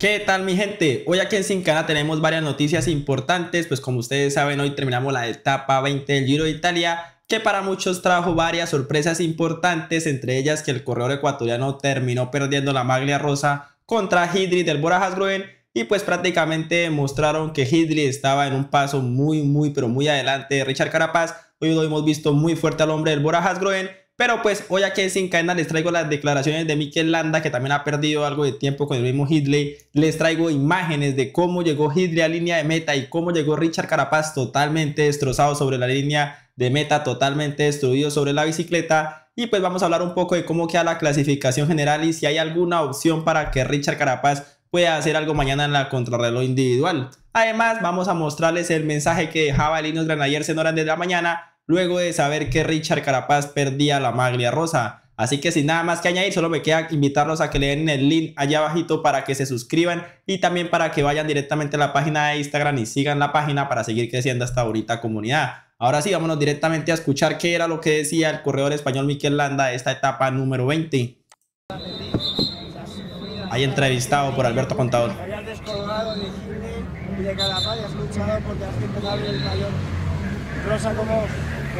¿Qué tal mi gente? Hoy aquí en Sincana tenemos varias noticias importantes, pues como ustedes saben hoy terminamos la etapa 20 del Giro de Italia, que para muchos trajo varias sorpresas importantes, entre ellas que el corredor ecuatoriano terminó perdiendo la maglia rosa contra Hidri del Bora Hansgrohe y pues prácticamente mostraron que Hidri estaba en un paso muy muy pero muy adelante de Richard Carapaz, hoy lo hemos visto muy fuerte al hombre del Bora Hansgrohe pero pues hoy aquí en Sin Cadena les traigo las declaraciones de Mikel Landa, que también ha perdido algo de tiempo con el mismo Hidley. Les traigo imágenes de cómo llegó Hidley a línea de meta y cómo llegó Richard Carapaz totalmente destrozado sobre la línea de meta, totalmente destruido sobre la bicicleta. Y pues vamos a hablar un poco de cómo queda la clasificación general y si hay alguna opción para que Richard Carapaz pueda hacer algo mañana en la contrarreloj individual. Además, vamos a mostrarles el mensaje que dejaba Linus Granayer en horas de la mañana luego de saber que Richard Carapaz perdía la maglia rosa. Así que sin nada más que añadir, solo me queda invitarlos a que le den el link allá abajito para que se suscriban y también para que vayan directamente a la página de Instagram y sigan la página para seguir creciendo esta bonita comunidad. Ahora sí, vámonos directamente a escuchar qué era lo que decía el corredor español Miquel Landa de esta etapa número 20. Ahí entrevistado por Alberto Contador.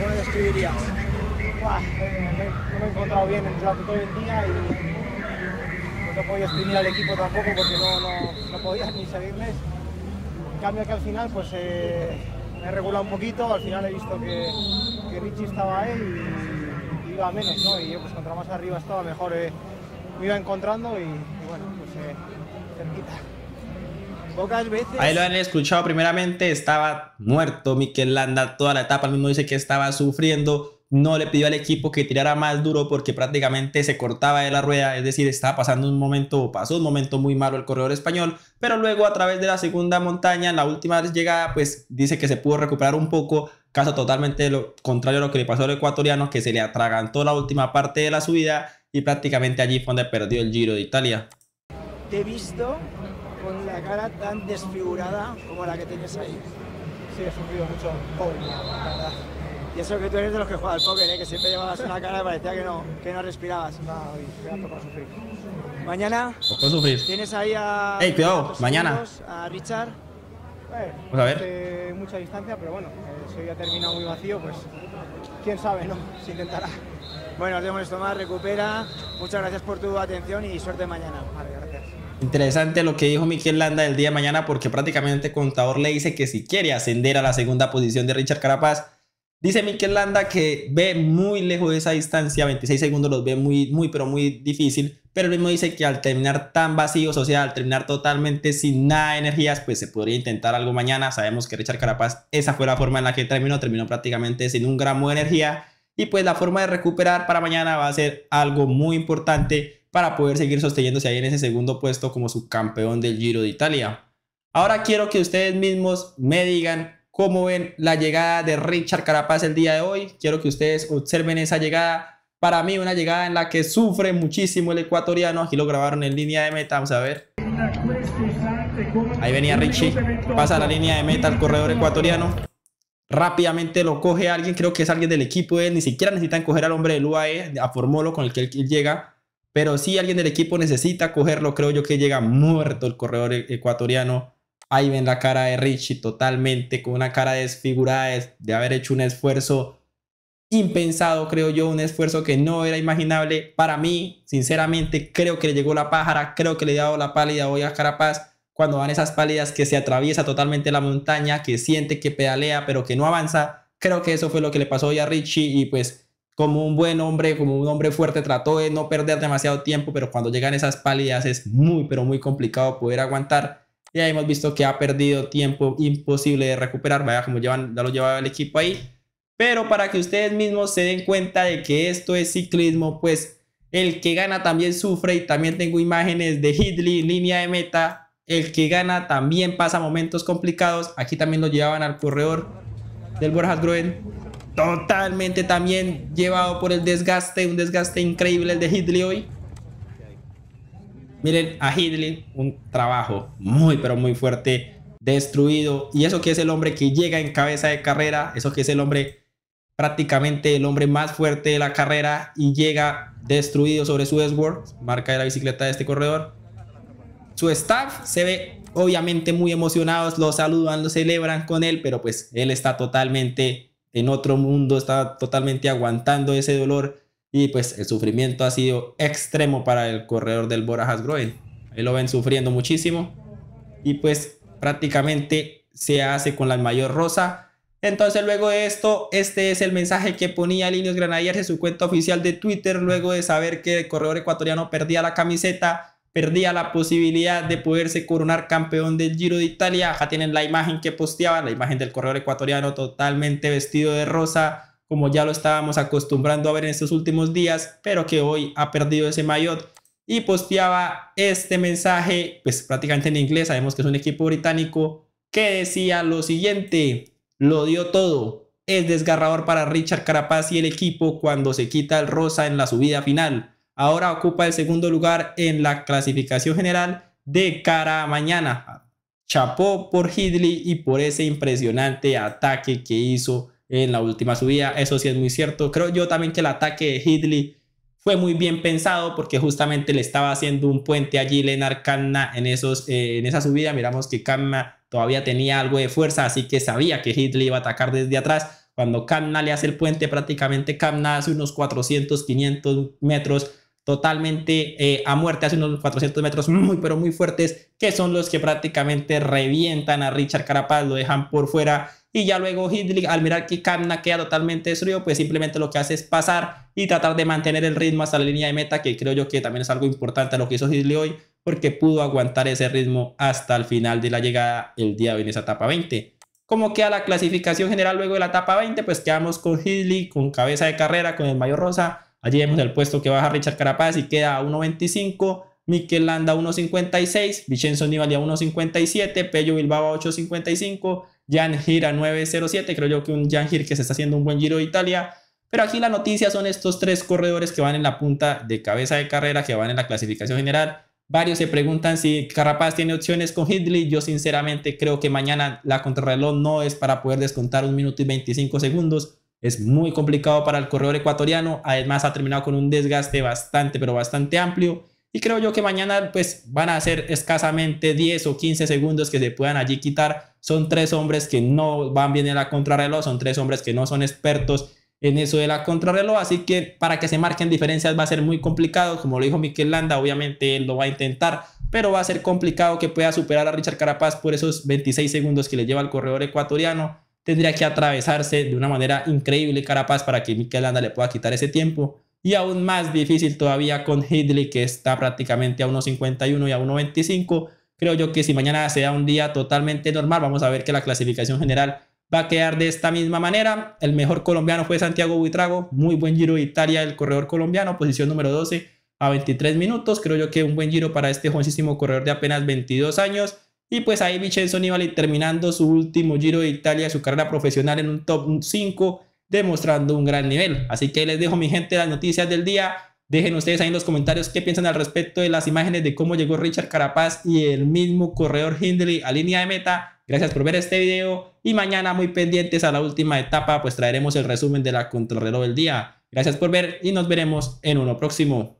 ¿Cómo lo describirías? no me he encontrado bien en el todo el día y no podía exprimir al equipo tampoco porque no, no, no podía ni seguirles. En cambio que al final pues eh, me he regulado un poquito, al final he visto que, Richie estaba ahí y, iba menos, ¿no? Y yo pues contra más arriba estaba mejor, eh, me iba encontrando y, bueno, pues eh, cerquita. Ahí lo han escuchado primeramente, estaba muerto Mikel Landa toda la etapa, el mismo dice que estaba sufriendo, no le pidió al equipo que tirara más duro porque prácticamente se cortaba de la rueda, es decir, estaba pasando un momento, pasó un momento muy malo el corredor español, pero luego a través de la segunda montaña, en la última llegada, pues dice que se pudo recuperar un poco, caso totalmente lo contrario a lo que le pasó al ecuatoriano, que se le atragantó la última parte de la subida y prácticamente allí fue donde perdió el Giro de Italia. Te he visto con la cara tan desfigurada como la que tienes ahí. Sí, he sufrido mucho pobre, la verdad. Y eso que tú eres de los que juega al póker, ¿eh? que siempre llevabas una cara y parecía que no, que no respirabas. No, hoy te ha tocado sufrir. Mañana sufrir. tienes ahí a... ¡Ey, cuidado! Mañana. A Richard. Vamos a ver. mucha distancia, pero bueno, eh, si hoy ha terminado muy vacío, pues quién sabe, ¿no? Se intentará. Bueno, nos vemos esto más, recupera. Muchas gracias por tu atención y suerte mañana. Vale. Interesante lo que dijo Miquel Landa el día de mañana porque prácticamente Contador le dice que si quiere ascender a la segunda posición de Richard Carapaz, dice Miquel Landa que ve muy lejos de esa distancia, 26 segundos los ve muy, muy, pero muy difícil, pero él mismo dice que al terminar tan vacíos, o sea, al terminar totalmente sin nada de energías, pues se podría intentar algo mañana. Sabemos que Richard Carapaz, esa fue la forma en la que terminó, terminó prácticamente sin un gramo de energía y pues la forma de recuperar para mañana va a ser algo muy importante para poder seguir sosteniéndose ahí en ese segundo puesto como subcampeón del Giro de Italia. Ahora quiero que ustedes mismos me digan cómo ven la llegada de Richard Carapaz el día de hoy. Quiero que ustedes observen esa llegada. Para mí una llegada en la que sufre muchísimo el ecuatoriano. Aquí lo grabaron en línea de meta. Vamos a ver. Ahí venía Richie. Pasa la línea de meta al corredor ecuatoriano. Rápidamente lo coge alguien. Creo que es alguien del equipo. Ni siquiera necesitan coger al hombre del UAE. A Formolo con el que él llega pero si alguien del equipo necesita cogerlo, creo yo que llega muerto el corredor e-, ecuatoriano. Ahí ven la cara de Richie totalmente, con una cara desfigurada de, haber hecho un esfuerzo impensado, creo yo, un esfuerzo que no era imaginable. Para mí, sinceramente, creo que le llegó la pájara, creo que le dio la pálida hoy a Carapaz. Cuando van esas pálidas que se atraviesa totalmente la montaña, que siente que pedalea, pero que no avanza. Creo que eso fue lo que le pasó hoy a Richie y pues como un buen hombre, como un hombre fuerte, trató de no perder demasiado tiempo, pero cuando llegan esas pálidas es muy, pero muy complicado poder aguantar. Ya hemos visto que ha perdido tiempo imposible de recuperar, vaya como llevan, ya lo llevaba el equipo ahí. Pero para que ustedes mismos se den cuenta de que esto es ciclismo, pues el que gana también sufre y también tengo imágenes de Hidley, línea de meta. El que gana también pasa momentos complicados. Aquí también lo llevaban al corredor del Borjas Groen totalmente también llevado por el desgaste, un desgaste increíble el de Hidley hoy. Miren a Hidley, un trabajo muy pero muy fuerte, destruido. Y eso que es el hombre que llega en cabeza de carrera, eso que es el hombre prácticamente el hombre más fuerte de la carrera y llega destruido sobre su S-Work, marca de la bicicleta de este corredor. su staff se ve obviamente muy emocionados, lo saludan, lo celebran con él, pero pues él está totalmente en otro mundo, está totalmente aguantando ese dolor y pues el sufrimiento ha sido extremo para el corredor del Bora Groen. Ahí lo ven sufriendo muchísimo y pues prácticamente se hace con la mayor rosa. Entonces luego de esto, este es el mensaje que ponía Líneos Granadiers en su cuenta oficial de Twitter luego de saber que el corredor ecuatoriano perdía la camiseta, perdía la posibilidad de poderse coronar campeón del Giro de Italia. Acá tienen la imagen que posteaba, la imagen del corredor ecuatoriano totalmente vestido de rosa, como ya lo estábamos acostumbrando a ver en estos últimos días, pero que hoy ha perdido ese maillot y posteaba este mensaje, pues prácticamente en inglés, sabemos que es un equipo británico, que decía lo siguiente, lo dio todo, es desgarrador para Richard Carapaz y el equipo cuando se quita el rosa en la subida final. Ahora ocupa el segundo lugar en la clasificación general de cara a mañana. Chapó por Hidley y por ese impresionante ataque que hizo en la última subida. Eso sí es muy cierto. Creo yo también que el ataque de Hidley fue muy bien pensado porque justamente le estaba haciendo un puente allí Lenar Kanna en, esos, eh, en esa subida. Miramos que Kanna todavía tenía algo de fuerza, así que sabía que Hitler iba a atacar desde atrás. Cuando Kanna le hace el puente, prácticamente Kanna hace unos 400, 500 metros totalmente eh, a muerte, hace unos 400 metros muy, pero muy fuertes, que son los que prácticamente revientan a Richard Carapaz, lo dejan por fuera y ya luego Hidley al mirar que Kamna queda totalmente destruido, pues simplemente lo que hace es pasar y tratar de mantener el ritmo hasta la línea de meta, que creo yo que también es algo importante lo que hizo Hidley hoy, porque pudo aguantar ese ritmo hasta el final de la llegada el día de hoy en esa etapa 20. Como queda la clasificación general luego de la etapa 20, pues quedamos con Hidley, con cabeza de carrera, con el mayor rosa. Allí vemos el puesto que baja Richard Carapaz y queda a 1.25. Mikel Landa 1.56, Vicenzo Nibali a 1.57, Pello Bilbao a 8.55, Jan Hir a 9.07, creo yo que un Jan Hir que se está haciendo un buen Giro de Italia. Pero aquí la noticia son estos tres corredores que van en la punta de cabeza de carrera, que van en la clasificación general. Varios se preguntan si Carapaz tiene opciones con Hidley. Yo sinceramente creo que mañana la contrarreloj no es para poder descontar un minuto y 25 segundos. Es muy complicado para el corredor ecuatoriano. Además ha terminado con un desgaste bastante, pero bastante amplio. Y creo yo que mañana pues van a ser escasamente 10 o 15 segundos que se puedan allí quitar. Son tres hombres que no van bien en la contrarreloj, son tres hombres que no son expertos en eso de la contrarreloj, así que para que se marquen diferencias va a ser muy complicado, como lo dijo Mikel Landa, obviamente él lo va a intentar, pero va a ser complicado que pueda superar a Richard Carapaz por esos 26 segundos que le lleva el corredor ecuatoriano. Tendría que atravesarse de una manera increíble Carapaz para que Mikel Landa le pueda quitar ese tiempo y aún más difícil todavía con Hidley que está prácticamente a 1.51 y a 1.25. Creo yo que si mañana sea un día totalmente normal, vamos a ver que la clasificación general va a quedar de esta misma manera. El mejor colombiano fue Santiago Buitrago, muy buen giro de Italia, el corredor colombiano, posición número 12 a 23 minutos. Creo yo que un buen giro para este jovencísimo corredor de apenas 22 años. Y pues ahí Vincenzo Nibali terminando su último giro de Italia, su carrera profesional en un top 5 demostrando un gran nivel. Así que les dejo mi gente las noticias del día. Dejen ustedes ahí en los comentarios qué piensan al respecto de las imágenes de cómo llegó Richard Carapaz y el mismo corredor Hindley a línea de meta. Gracias por ver este video y mañana muy pendientes a la última etapa pues traeremos el resumen de la contrarreloj del día. Gracias por ver y nos veremos en uno próximo.